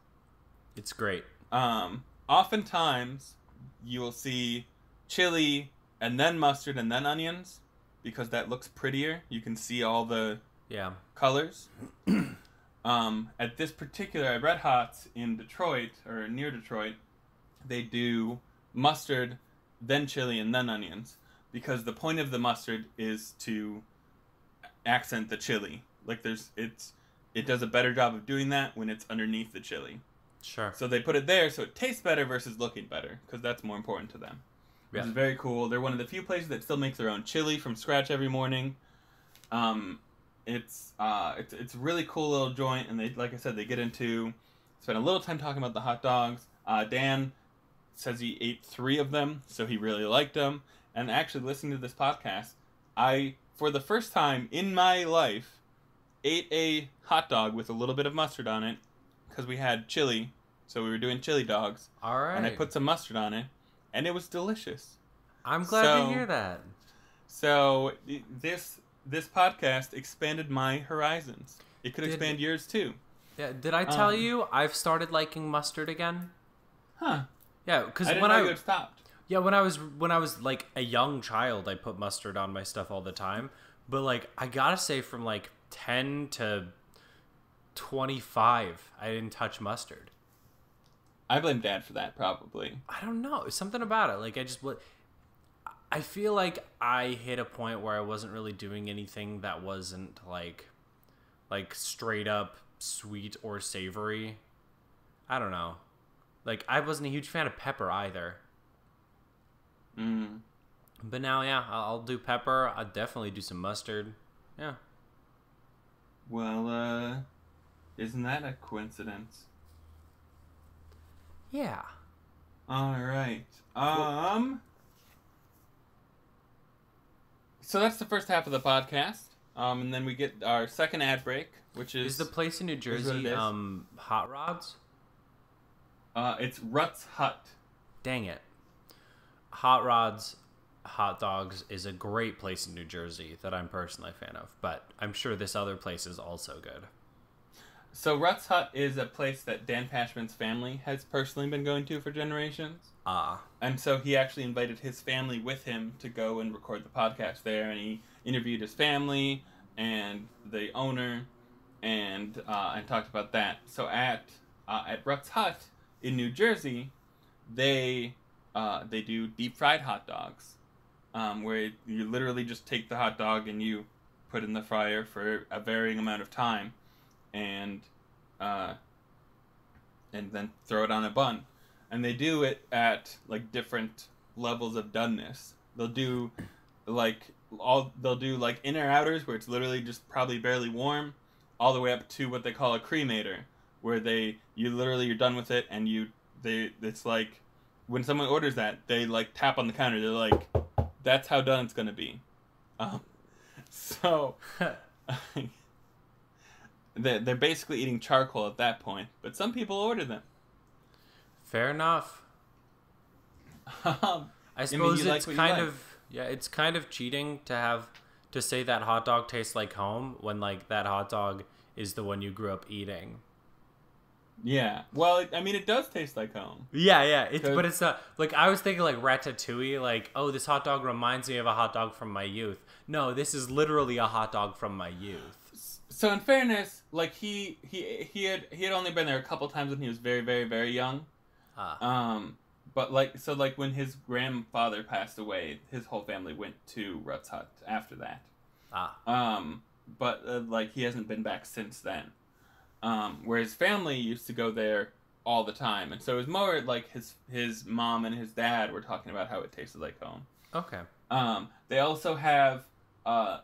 [SPEAKER 1] It's great.
[SPEAKER 2] um, oftentimes you will see chili and then mustard and then onions because that looks prettier. You can see all the
[SPEAKER 1] Yeah.
[SPEAKER 2] colors. um, at this particular Red Hots in Detroit or near Detroit, they do mustard, then chili, and then onions because the point of the mustard is to accent the chili. Like there's it's it does a better job of doing that when it's underneath the chili.
[SPEAKER 1] Sure.
[SPEAKER 2] So they put it there so it tastes better versus looking better because that's more important to them. Which
[SPEAKER 1] Yeah.
[SPEAKER 2] is very cool. They're one of the few places that still makes their own chili from scratch every morning. Um, it's uh, it's it's a really cool little joint, and they like I said they get into spend a little time talking about the hot dogs. Uh, Dan says he ate three of them, so he really liked them. And actually, listening to this podcast, I for the first time in my life ate a hot dog with a little bit of mustard on it because we had chili, so we were doing chili dogs,
[SPEAKER 1] All right.
[SPEAKER 2] and I put some mustard on it, and it was delicious.
[SPEAKER 1] I'm glad
[SPEAKER 2] so-
[SPEAKER 1] to hear that.
[SPEAKER 2] So this this podcast expanded my horizons. It could
[SPEAKER 1] Did-
[SPEAKER 2] expand yours too.
[SPEAKER 1] Yeah. Did I tell
[SPEAKER 2] Um,
[SPEAKER 1] you I've started liking mustard again?
[SPEAKER 2] Huh?
[SPEAKER 1] Yeah, because when I
[SPEAKER 2] stopped.
[SPEAKER 1] yeah when I was when I was like a young child, I put mustard on my stuff all the time. But like I gotta say, from like ten to twenty five, I didn't touch mustard.
[SPEAKER 2] I blame Dad for that, probably.
[SPEAKER 1] I don't know. Something about it. Like I just I feel like I hit a point where I wasn't really doing anything that wasn't like like straight up sweet or savory. I don't know. Like I wasn't a huge fan of pepper either.
[SPEAKER 2] Mm.
[SPEAKER 1] But now, yeah, I'll, I'll do pepper. I'll definitely do some mustard. Yeah.
[SPEAKER 2] Well, uh, isn't that a coincidence?
[SPEAKER 1] Yeah.
[SPEAKER 2] All right. Um. So that's the first half of the podcast. Um, and then we get our second ad break, which is,
[SPEAKER 1] Is the place in New Jersey um hot rods?
[SPEAKER 2] uh, it's Rutt's Hut.
[SPEAKER 1] Dang it. Hot Rods Hot Dogs is a great place in New Jersey that I'm personally a fan of, but I'm sure this other place is also good.
[SPEAKER 2] So Rutt's Hut is a place that Dan Pashman's family has personally been going to for generations.
[SPEAKER 1] Ah,
[SPEAKER 2] And so he actually invited his family with him to go and record the podcast there, and he interviewed his family and the owner, and uh, and talked about that. So at uh, at Rutt's Hut in New Jersey, they uh, they do deep fried hot dogs, um, where you literally just take the hot dog and you put in the fryer for a varying amount of time, and uh, and then throw it on a bun and they do it at like different levels of doneness. They'll do like all they'll do like inner outers where it's literally just probably barely warm, all the way up to what they call a cremator, where they you literally you're done with it and you they it's like when someone orders that they like tap on the counter they're like that's how done it's gonna be, um, so they they're basically eating charcoal at that point. But some people order them.
[SPEAKER 1] Fair enough.
[SPEAKER 2] Um,
[SPEAKER 1] I
[SPEAKER 2] mean,
[SPEAKER 1] suppose
[SPEAKER 2] you like
[SPEAKER 1] it's
[SPEAKER 2] you
[SPEAKER 1] kind
[SPEAKER 2] like.
[SPEAKER 1] of Yeah, it's kind of cheating to have to say that hot dog tastes like home when like that hot dog is the one you grew up eating.
[SPEAKER 2] Yeah. Well, I mean, it does taste like home.
[SPEAKER 1] Yeah, yeah. It's but it's not like I was thinking like ratatouille. Like, oh, this hot dog reminds me of a hot dog from my youth. No, this is literally a hot dog from my youth.
[SPEAKER 2] So in fairness, like he he he had he had only been there a couple times when he was very very very young. Um, but like so like when his grandfather passed away, his whole family went to Rutt's Hut after that.
[SPEAKER 1] ah,
[SPEAKER 2] Um, but uh, like he hasn't been back since then. Um, where his family used to go there all the time, and so it was more like his his mom and his dad were talking about how it tasted like home.
[SPEAKER 1] okay.
[SPEAKER 2] Um, they also have uh,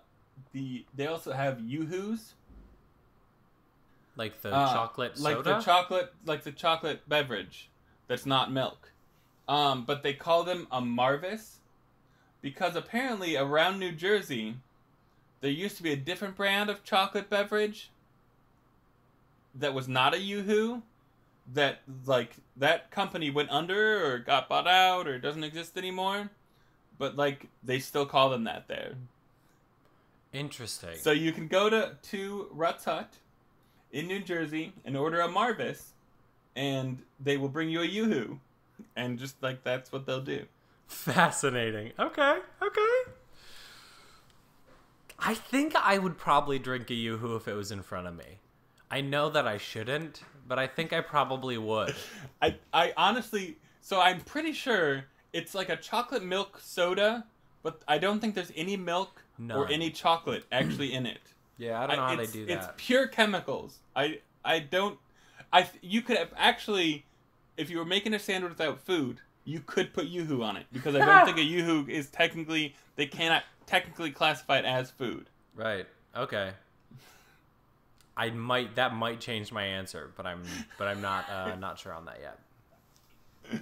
[SPEAKER 2] the they also have yoo-hoos,
[SPEAKER 1] Like the
[SPEAKER 2] Uh,
[SPEAKER 1] chocolate
[SPEAKER 2] like the chocolate like the chocolate beverage that's not milk. Um, but they call them a Marvis because apparently around New Jersey there used to be a different brand of chocolate beverage that was not a Yoo-hoo that like that company went under or got bought out or doesn't exist anymore. But like they still call them that there.
[SPEAKER 1] Interesting.
[SPEAKER 2] So you can go to to Rutt's Hut in New Jersey and order a Marvis, and they will bring you a Yoo-hoo, and just like that's what they'll do.
[SPEAKER 1] Fascinating. Okay, okay. I think I would probably drink a yoo-hoo if it was in front of me. I know that I shouldn't, but I think I probably would.
[SPEAKER 2] I I honestly, so I'm pretty sure it's like a chocolate milk soda, but I don't think there's any milk or any chocolate actually in it.
[SPEAKER 1] Yeah, I don't know how they do that It's
[SPEAKER 2] pure chemicals. I I don't. I th- you could have actually, if you were making a sandwich without food, you could put yoo-hoo on it because I don't think a yoo-hoo is technically they cannot technically classify it as food.
[SPEAKER 1] Right. Okay. I might that might change my answer, but I'm but I'm not uh, not sure on that yet.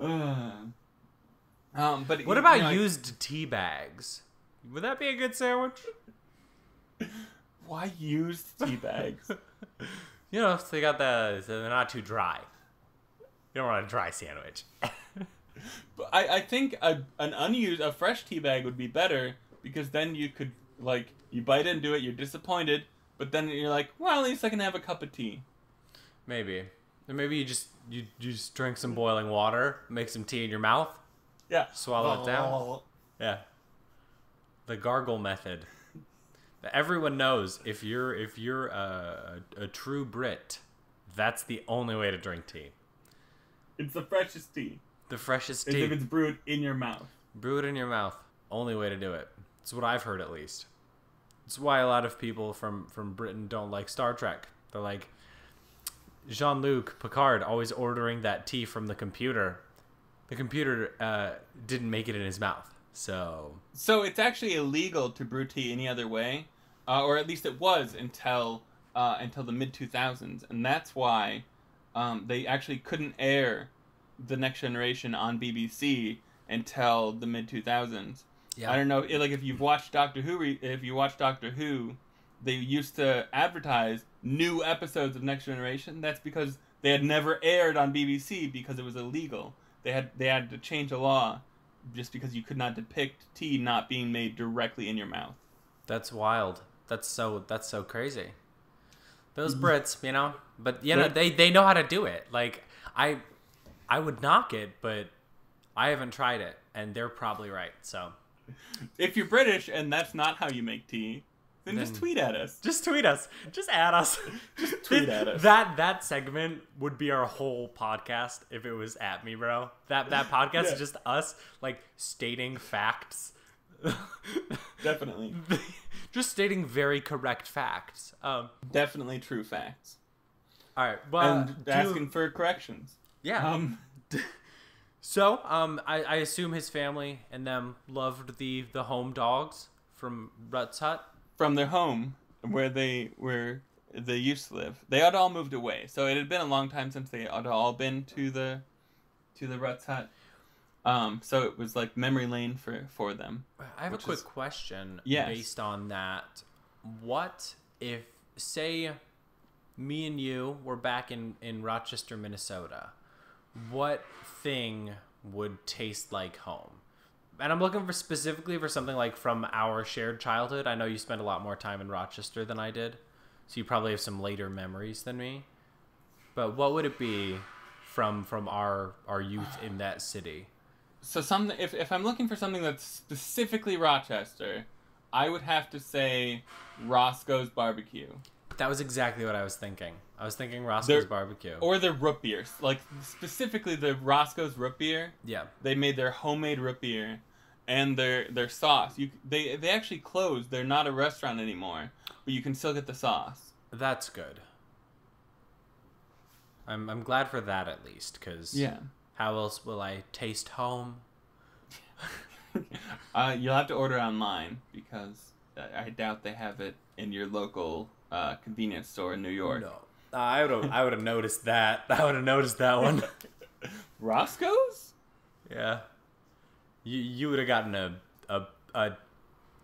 [SPEAKER 2] um, but
[SPEAKER 1] What
[SPEAKER 2] you
[SPEAKER 1] about
[SPEAKER 2] know,
[SPEAKER 1] used tea bags? Would that be a good sandwich?
[SPEAKER 2] Why used tea bags?
[SPEAKER 1] You know, if they got the so they're not too dry. You don't want a dry sandwich.
[SPEAKER 2] But I, I think a, an unused a fresh tea bag would be better because then you could like you bite into it, you're disappointed, but then you're like, well, at least I can have a cup of tea.
[SPEAKER 1] Maybe. Or maybe you just you, you just drink some boiling water, make some tea in your mouth,
[SPEAKER 2] Yeah.
[SPEAKER 1] swallow it down. Oh. Yeah. The gargle method. That Everyone knows if you're if you're a, a, a true Brit, that's the only way to drink tea.
[SPEAKER 2] It's the freshest tea.
[SPEAKER 1] The freshest
[SPEAKER 2] As
[SPEAKER 1] tea.
[SPEAKER 2] if it's brewed in your mouth.
[SPEAKER 1] Brew it in your mouth. Only way to do it. It's what I've heard at least. It's why a lot of people from from Britain don't like Star Trek. They're like Jean Luc Picard always ordering that tea from the computer. The computer uh, didn't make it in his mouth, so
[SPEAKER 2] So it's actually illegal to brew tea any other way, uh, or at least it was until uh, until the mid two thousands, and that's why um, they actually couldn't air the Next Generation on BBC until the mid two thousands.
[SPEAKER 1] yeah.
[SPEAKER 2] I don't know, like if you've watched Doctor Who, if you watch Doctor Who, they used to advertise new episodes of Next Generation. That's because they had never aired on BBC because it was illegal. They had they had to change a law just because you could not depict tea not being made directly in your mouth.
[SPEAKER 1] That's wild. That's so that's so crazy. Those mm-hmm. Brits, you know, but you know they they know how to do it. Like I I would knock it, but I haven't tried it, and they're probably right. So
[SPEAKER 2] If you're British and that's not how you make tea, then, just tweet at us.
[SPEAKER 1] just tweet us, just add us, just
[SPEAKER 2] tweet at us.
[SPEAKER 1] That that segment would be our whole podcast if it was at me, bro. That that podcast
[SPEAKER 2] Yeah.
[SPEAKER 1] is just us like stating facts.
[SPEAKER 2] Definitely,
[SPEAKER 1] just stating very correct facts. Um,
[SPEAKER 2] definitely true facts,
[SPEAKER 1] all right, well,
[SPEAKER 2] and
[SPEAKER 1] do you-
[SPEAKER 2] asking for corrections.
[SPEAKER 1] yeah.
[SPEAKER 2] Um,
[SPEAKER 1] So, um, I, I assume his family and them loved the the home dogs from Rutt's Hut.
[SPEAKER 2] from their home where they where they used to live. They had all moved away, so it had been a long time since they had all been to the to the Rutt's Hut. Um, so it was like memory lane for for them.
[SPEAKER 1] I have a quick
[SPEAKER 2] is-
[SPEAKER 1] question
[SPEAKER 2] Yes.
[SPEAKER 1] based on that. What if, say, me and you were back in, in Rochester, Minnesota? What thing would taste like home? and I'm looking for specifically for something like from our shared childhood. I know you spent a lot more time in Rochester than I did, so you probably have some later memories than me. But what would it be from from our our youth in that city?
[SPEAKER 2] So something if if I'm looking for something that's specifically Rochester, I would have to say Roscoe's barbecue.
[SPEAKER 1] That was exactly what I was thinking. I was thinking Roscoe's barbecue.
[SPEAKER 2] Or the root beer. Like specifically the Roscoe's root beer.
[SPEAKER 1] yeah.
[SPEAKER 2] They made their homemade root beer and their their sauce. You they they actually closed. They're not a restaurant anymore, but you can still get the sauce.
[SPEAKER 1] That's good. I'm I'm glad for that at least, because
[SPEAKER 2] Yeah.
[SPEAKER 1] How else will I taste home?
[SPEAKER 2] uh, you'll have to order online because I doubt they have it in your local uh, convenience store in New York.
[SPEAKER 1] No, I would have I would have noticed that. I would have noticed that one.
[SPEAKER 2] Roscoe's?
[SPEAKER 1] yeah, you you would have gotten a a a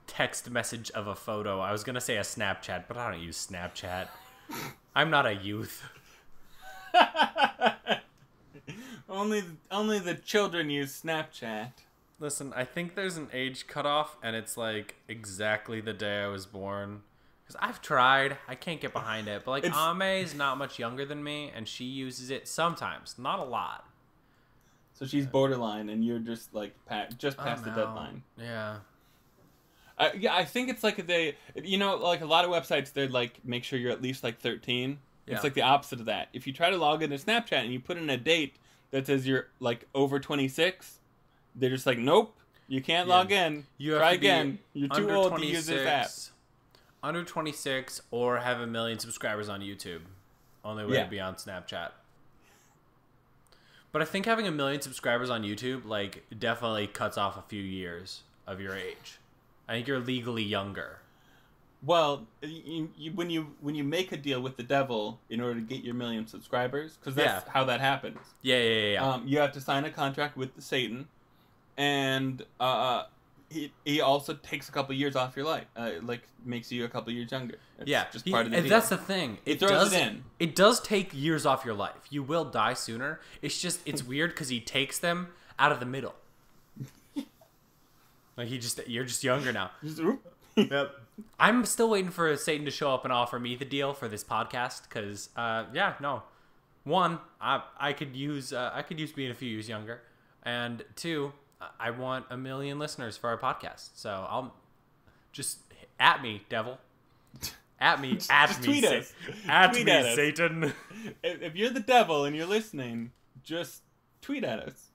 [SPEAKER 1] text message of a photo. I was gonna say a Snapchat, but I don't use Snapchat. I'm not a youth.
[SPEAKER 2] Only only the children use Snapchat.
[SPEAKER 1] Listen, I think there's an age cutoff, and it's like exactly the day I was born. Because I've tried, I can't get behind it. But like
[SPEAKER 2] It's-
[SPEAKER 1] Ame's not much younger than me, and she uses it sometimes, not a lot.
[SPEAKER 2] So she's borderline, and you're just like pa- just past the deadline.
[SPEAKER 1] Yeah.
[SPEAKER 2] Uh, yeah, I think it's like they, you know, like a lot of websites, they're like make sure you're at least like 13.
[SPEAKER 1] Yeah.
[SPEAKER 2] It's like the opposite of that. If you try to log into Snapchat and you put in a date that says you're like over 26, they're just like, nope, you can't
[SPEAKER 1] Yeah.
[SPEAKER 2] log in.
[SPEAKER 1] You
[SPEAKER 2] Try again. You're too old to use this app.
[SPEAKER 1] Under 26 or have a million subscribers on YouTube. Only way
[SPEAKER 2] Yeah.
[SPEAKER 1] to be on Snapchat. But I think having a million subscribers on YouTube like definitely cuts off a few years of your age. I think you're legally younger.
[SPEAKER 2] Well, you, you, when you when you make a deal with the devil in order to get your million subscribers, because that's
[SPEAKER 1] Yeah.
[SPEAKER 2] how that happens.
[SPEAKER 1] Yeah, yeah, yeah. yeah.
[SPEAKER 2] Um, you have to sign a contract with the Satan, and uh, he he also takes a couple years off your life, uh, like makes you a couple years younger. It's
[SPEAKER 1] yeah,
[SPEAKER 2] just
[SPEAKER 1] he-
[SPEAKER 2] part of the
[SPEAKER 1] and
[SPEAKER 2] deal.
[SPEAKER 1] that's the thing. It
[SPEAKER 2] throws
[SPEAKER 1] does
[SPEAKER 2] it in.
[SPEAKER 1] It does take years off your life. You will die sooner. It's just it's weird because he takes them out of the middle. like he just you're just younger now. Yep. I'm still waiting for Satan to show up and offer me the deal for this podcast because, uh, yeah, no. One, I I could use uh, I could use being a few years younger, and two, I want a million listeners for our podcast. So I'll just at me, devil. At me, at
[SPEAKER 2] just
[SPEAKER 1] me,
[SPEAKER 2] tweet us.
[SPEAKER 1] at
[SPEAKER 2] Tweet
[SPEAKER 1] me,
[SPEAKER 2] at.
[SPEAKER 1] Satan.
[SPEAKER 2] if, if you're the devil and you're listening, just tweet at us.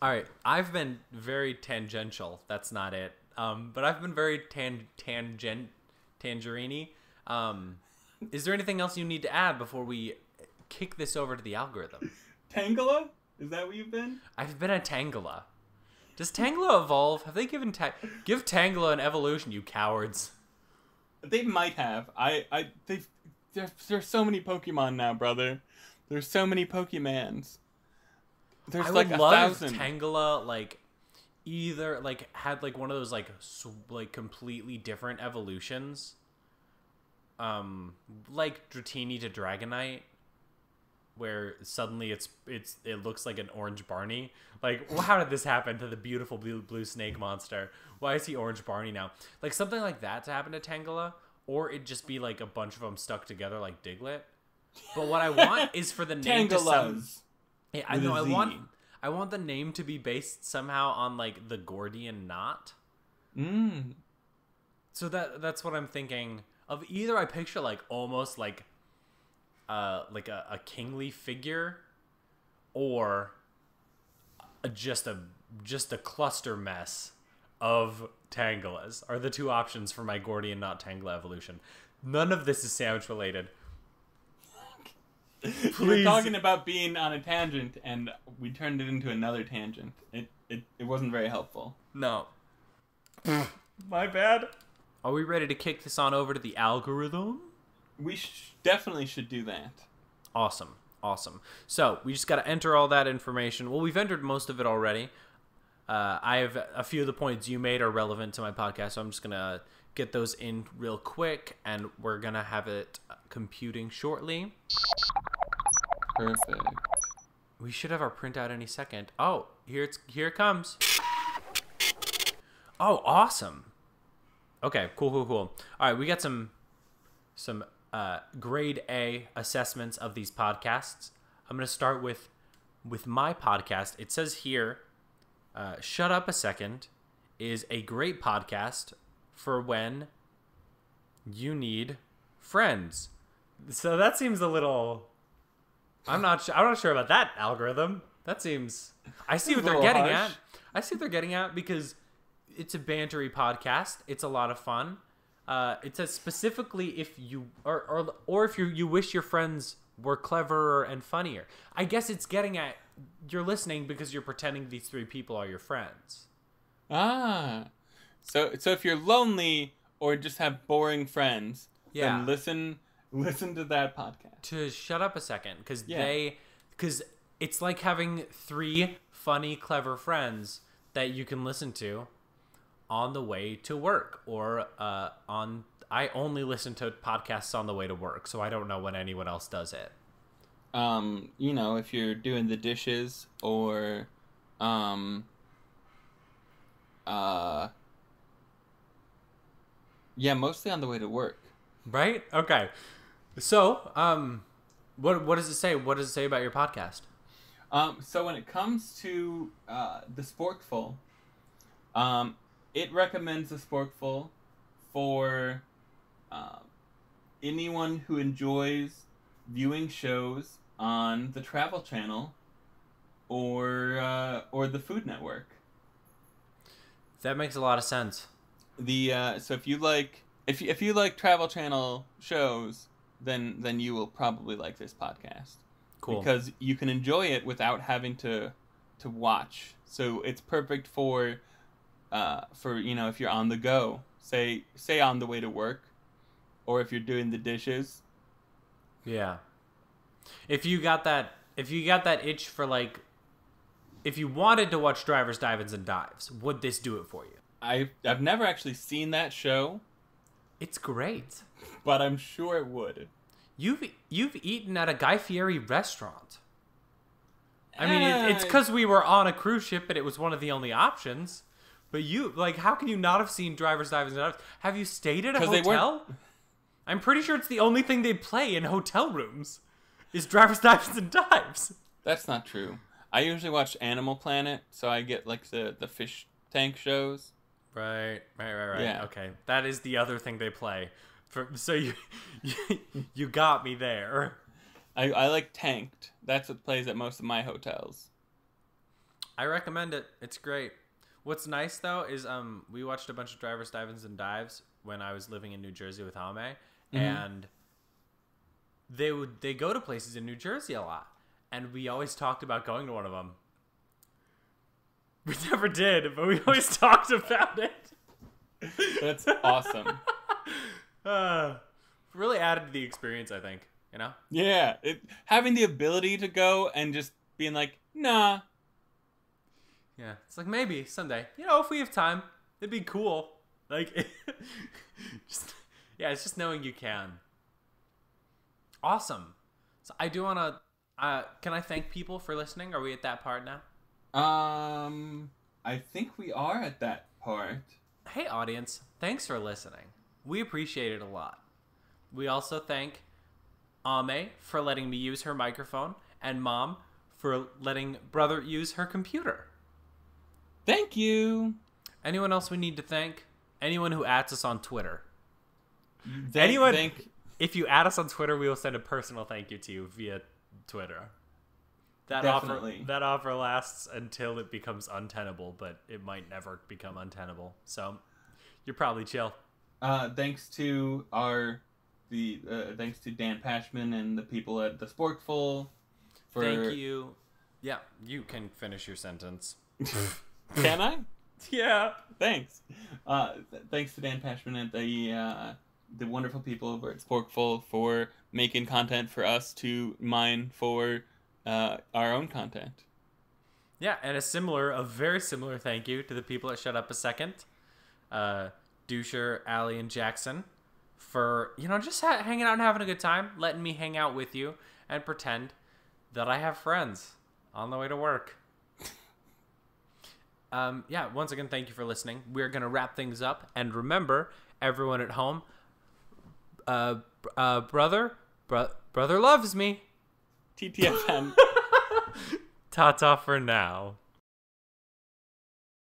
[SPEAKER 1] All right, I've been very tangential. That's not it. Um, but I've been very tan tangent tangerine. Um, is there anything else you need to add before we kick this over to the algorithm?
[SPEAKER 2] Tangela, is that what you've been?
[SPEAKER 1] I've been a Tangela. Does Tangela evolve? Have they given ta- give Tangela an evolution? You cowards!
[SPEAKER 2] They might have. I I they there's there's so many Pokemon now, brother. There's so many Pokemans. There's
[SPEAKER 1] I
[SPEAKER 2] like
[SPEAKER 1] would
[SPEAKER 2] a
[SPEAKER 1] love
[SPEAKER 2] thousand.
[SPEAKER 1] Tangela like either like had like one of those like sw- like completely different evolutions. Um, like Dratini to Dragonite, where suddenly it's it's it looks like an orange Barney. Like, wh- how did this happen to the beautiful blue blue snake monster? Why is he orange Barney now? Like something like that to happen to Tangela, or it'd just be like a bunch of them stuck together like Diglett. But what I want is for the name to
[SPEAKER 2] Tangelas.
[SPEAKER 1] yeah, I know. I want. I want the name to be based somehow on like the Gordian knot.
[SPEAKER 2] Mm.
[SPEAKER 1] So that that's what I'm thinking of. Either I picture like almost like, uh, like a, a kingly figure, or a, just a just a cluster mess of Tangelas are the two options for my Gordian knot Tangela evolution. None of this is sandwich related.
[SPEAKER 2] We were
[SPEAKER 1] Please.
[SPEAKER 2] talking about being on a tangent, and we turned it into another tangent. It it, it wasn't very helpful.
[SPEAKER 1] No. My bad. Are we ready to kick this on over to the algorithm?
[SPEAKER 2] We sh- definitely should do that.
[SPEAKER 1] Awesome. Awesome. So we just got to enter all that information. Well, we've entered most of it already. Uh, I have a few of the points you made are relevant to my podcast, so I'm just going to get those in real quick, and we're going to have it computing shortly.
[SPEAKER 2] Perfect.
[SPEAKER 1] We should have our printout any second. Oh, here it's here it comes. Oh, awesome. Okay, cool, cool, cool. All right, we got some some uh, grade A assessments of these podcasts. I'm going to start with with my podcast. It says here, uh, "Shut up a second is a great podcast for when you need friends." So that seems a little. I'm not. Su- I'm not sure about that algorithm. That seems. I see what they're getting
[SPEAKER 2] harsh.
[SPEAKER 1] at. I see what they're getting at because it's a bantery podcast. It's a lot of fun. Uh, it says specifically if you or or, or if you you wish your friends were cleverer and funnier. I guess it's getting at you're listening because you're pretending these three people are your friends.
[SPEAKER 2] Ah. So so if you're lonely or just have boring friends,
[SPEAKER 1] Yeah.
[SPEAKER 2] then listen listen to that podcast.
[SPEAKER 1] To shut up a second because
[SPEAKER 2] Yeah.
[SPEAKER 1] they because it's like having three funny clever friends that you can listen to on the way to work or uh, on I only listen to podcasts on the way to work, so I don't know when anyone else does it.
[SPEAKER 2] Um, you know, if you're doing the dishes or um uh yeah, mostly on the way to work.
[SPEAKER 1] Right? Okay. So, um, what what does it say? What does it say about your podcast?
[SPEAKER 2] Um, so when it comes to uh, the Sporkful, um, it recommends the Sporkful for uh, anyone who enjoys viewing shows on the Travel Channel or uh, or the Food Network.
[SPEAKER 1] That makes a lot of sense.
[SPEAKER 2] The uh, so if you like if you, if you like Travel Channel shows, then then you will probably like this podcast.
[SPEAKER 1] Cool.
[SPEAKER 2] because you can enjoy it without having to to watch. So it's perfect for uh, for you know if you're on the go, say say on the way to work, or if you're doing the dishes.
[SPEAKER 1] yeah. If you got that, if you got that itch for like, if you wanted to watch Drivers, Dives, and Dives, would this do it for you?
[SPEAKER 2] I've I've never actually seen that show,
[SPEAKER 1] It's great.
[SPEAKER 2] but I'm sure it would.
[SPEAKER 1] You've you've eaten at a Guy Fieri restaurant. I mean, it, it's
[SPEAKER 2] Eh.
[SPEAKER 1] because we were on a cruise ship and it was one of the only options. But you, like, how can you not have seen Drivers, Dives, and Dives? Have you stayed at a hotel? I'm pretty sure it's the only thing they play in hotel rooms is Drivers, Dives, and Dives.
[SPEAKER 2] That's not true. I usually watch Animal Planet, so I get like the the fish tank shows.
[SPEAKER 1] Right, right, right, right.
[SPEAKER 2] Yeah.
[SPEAKER 1] Okay, that is the other thing they play. For so you, you, you got me there.
[SPEAKER 2] I, I like Tanked. That's what plays at most of my hotels.
[SPEAKER 1] I recommend it. It's great. What's nice though is um we watched a bunch of drivers, dives, and dives when I was living in New Jersey with Ame, and they would they go to places in New Jersey a lot, and we always talked about going to one of them. We never did, but we always talked about it.
[SPEAKER 2] That's awesome.
[SPEAKER 1] Uh, really added to the experience, I think. You know.
[SPEAKER 2] Yeah, it, having the ability to go and just being like, nah,
[SPEAKER 1] Yeah, it's like maybe someday. You know, if we have time, it'd be cool. Like, just yeah, it's just knowing you can. Awesome. So I do want to. Uh, can I thank people for listening? Are we at that part now?
[SPEAKER 2] Um, I think we are at that part.
[SPEAKER 1] Hey, audience, thanks for listening. We appreciate it a lot. We also thank Ame for letting me use her microphone and Mom for letting Brother use her computer.
[SPEAKER 2] Thank you.
[SPEAKER 1] Anyone else we need to thank? Anyone who adds us on Twitter.
[SPEAKER 2] Thank,
[SPEAKER 1] Anyone-
[SPEAKER 2] Thank,
[SPEAKER 1] If you add us on Twitter, we will send a personal thank you to you via Twitter. That
[SPEAKER 2] Definitely.
[SPEAKER 1] offer that offer lasts until it becomes untenable, but it might never become untenable. So you're probably chill.
[SPEAKER 2] uh, thanks to our the uh, thanks to Dan Pashman and the people at the Sporkful for.
[SPEAKER 1] Thank you. Yeah, you can finish your sentence.
[SPEAKER 2] Can I?
[SPEAKER 1] Yeah.
[SPEAKER 2] Thanks. Uh, th- thanks to Dan Pashman and the uh, the wonderful people over at Sporkful for making content for us to mine for uh, our own content.
[SPEAKER 1] Yeah, and a similar, a very similar thank you to the people at Shut Up a Second, uh, Doucher, Allie, and Jackson, for you know just ha- hanging out and having a good time, letting me hang out with you and pretend that I have friends on the way to work. um, yeah, once again, thank you for listening. We're gonna wrap things up, and remember, everyone at home, uh, uh, brother, bro- brother loves me.
[SPEAKER 2] TTFN.
[SPEAKER 1] Ta ta for now.